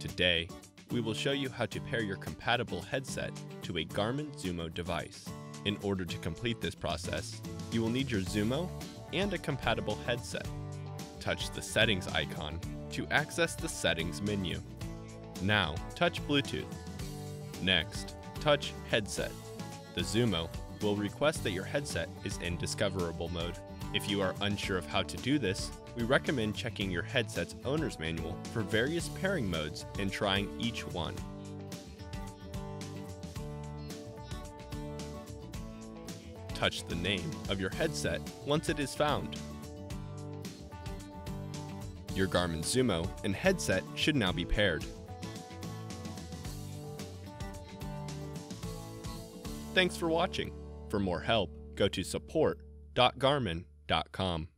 Today, we will show you how to pair your compatible headset to a Garmin Zumo device. In order to complete this process, you will need your Zumo and a compatible headset. Touch the settings icon to access the settings menu. Now, touch Bluetooth. Next, touch Headset. The Zumo will request that your headset is in discoverable mode. If you are unsure of how to do this, we recommend checking your headset's owner's manual for various pairing modes and trying each one. Touch the name of your headset once it is found. Your Garmin Zumo and headset should now be paired. Thanks for watching. For more help, go to support.garmin.com.